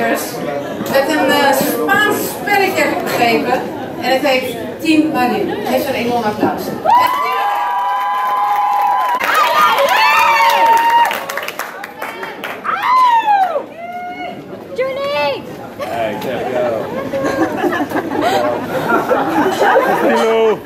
Blazers met een uh, Spaans spelletje heb ik begrepen. En het heet Team Marin. Geef een enorm applaus. Hey, go. Hello.